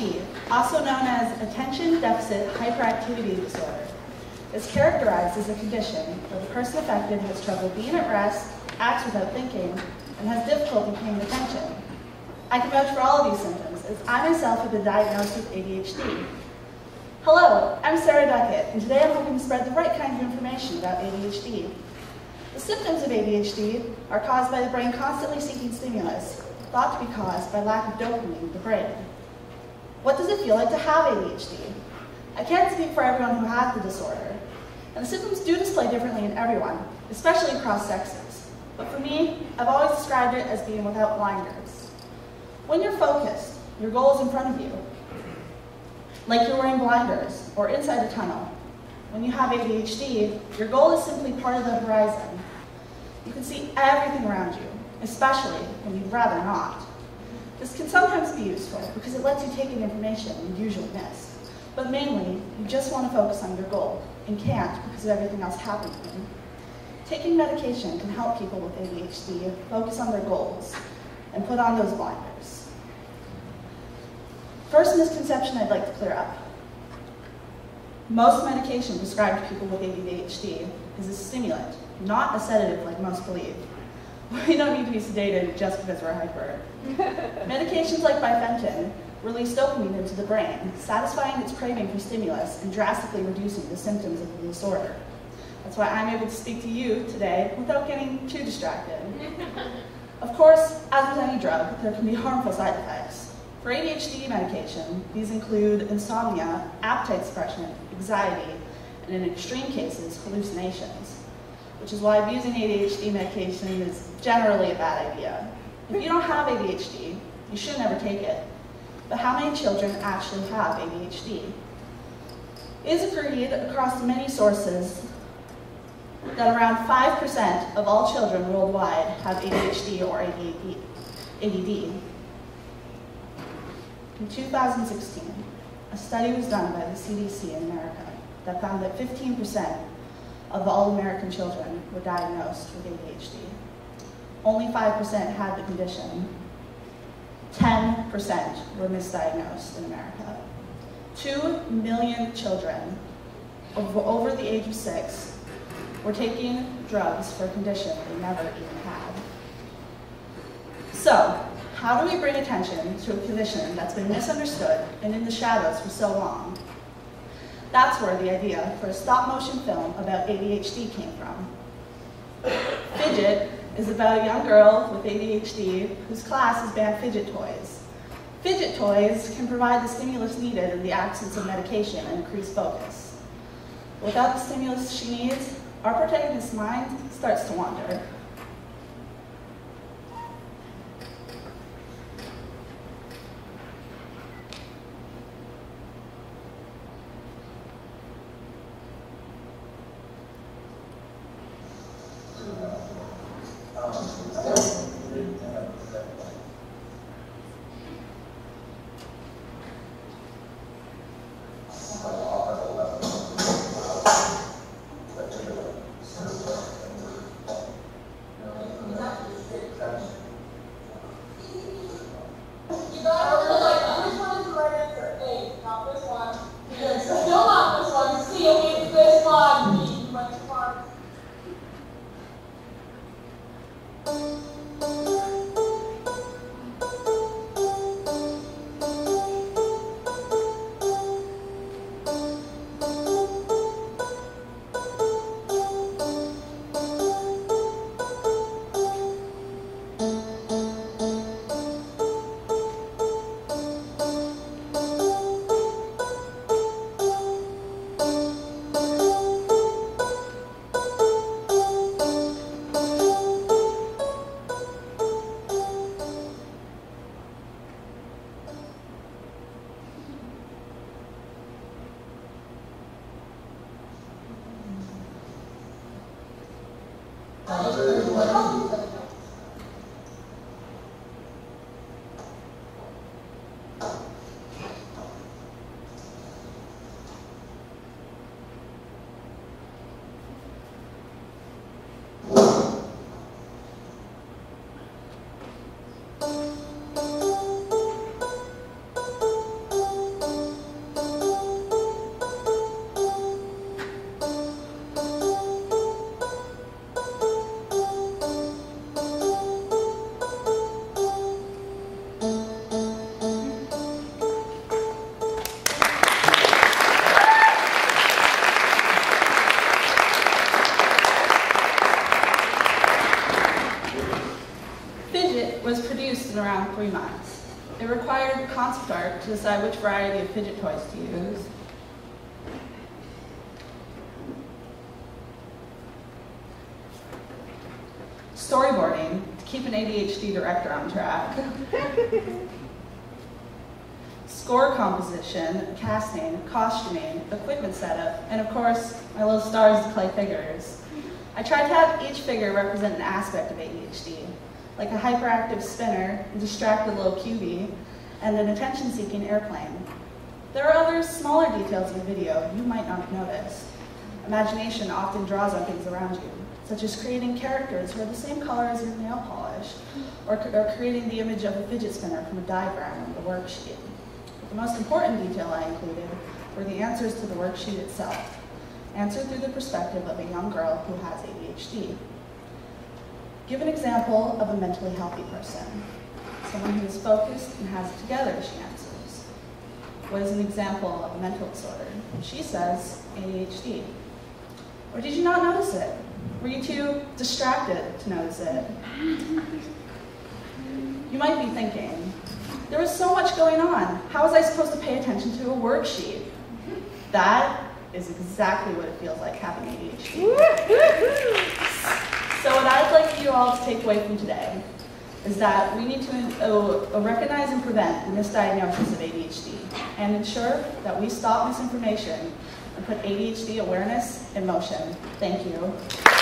ADHD, also known as Attention Deficit Hyperactivity Disorder, is characterized as a condition where the person affected has trouble being at rest, acts without thinking, and has difficulty paying attention. I can vouch for all of these symptoms, as I myself have been diagnosed with ADHD. Hello, I'm Sarah Duckett, and today I'm hoping to spread the right kind of information about ADHD. The symptoms of ADHD are caused by the brain constantly seeking stimulus, thought to be caused by lack of dopamine in the brain. What does it feel like to have ADHD? I can't speak for everyone who has the disorder, and the symptoms do display differently in everyone, especially across sexes. But for me, I've always described it as being without blinders. When you're focused, your goal is in front of you, like you're wearing blinders or inside a tunnel. When you have ADHD, your goal is simply part of the horizon. You can see everything around you, especially when you'd rather not. This can sometimes be useful because it lets you take in information you usually miss. But mainly, you just want to focus on your goal and can't because of everything else happening. Taking medication can help people with ADHD focus on their goals and put on those blinders. First misconception I'd like to clear up. Most medication prescribed to people with ADHD is a stimulant, not a sedative like most believe. We don't need to be sedated just because we're hyper. Medications like Biphentin release dopamine into the brain, satisfying its craving for stimulus and drastically reducing the symptoms of the disorder. That's why I'm able to speak to you today without getting too distracted. Of course, as with any drug, there can be harmful side effects. For ADHD medication, these include insomnia, appetite suppression, anxiety, and in extreme cases, hallucinations which is why abusing ADHD medication is generally a bad idea. If you don't have ADHD, you should never take it. But how many children actually have ADHD? It is agreed across many sources that around 5% of all children worldwide have ADHD or ADD. In 2016, a study was done by the CDC in America that found that 15% of all American children were diagnosed with ADHD. Only 5% had the condition. 10% were misdiagnosed in America. Two million children over the age of six were taking drugs for a condition they never even had. So, how do we bring attention to a condition that's been misunderstood and in the shadows for so long? That's where the idea for a stop-motion film about ADHD came from. Fidget is about a young girl with ADHD whose class is banned fidget toys. Fidget toys can provide the stimulus needed in the absence of medication and increase focus. Without the stimulus she needs, our protagonist's mind starts to wander. questions, please. Amém. It required concept art to decide which variety of fidget toys to use. Storyboarding to keep an ADHD director on track. Score composition, casting, costuming, equipment setup, and of course, my little stars to clay figures. I tried to have each figure represent an aspect of ADHD, like a hyperactive spinner, a distracted little QB, and an attention-seeking airplane. There are other smaller details in the video you might not have noticed. Imagination often draws on things around you, such as creating characters who are the same color as your nail polish, or, or creating the image of a fidget spinner from a diagram on the worksheet. The most important detail I included were the answers to the worksheet itself, answered through the perspective of a young girl who has ADHD. Give an example of a mentally healthy person, someone who is focused and has it together, she answers. What is an example of a mental disorder? She says ADHD. Or did you not notice it? Were you too distracted to notice it? You might be thinking, there was so much going on. How was I supposed to pay attention to a worksheet? That is exactly what it feels like having ADHD. so what I'd like you all to take away from today is that we need to uh, recognize and prevent the misdiagnosis of ADHD and ensure that we stop misinformation and put ADHD awareness in motion. Thank you.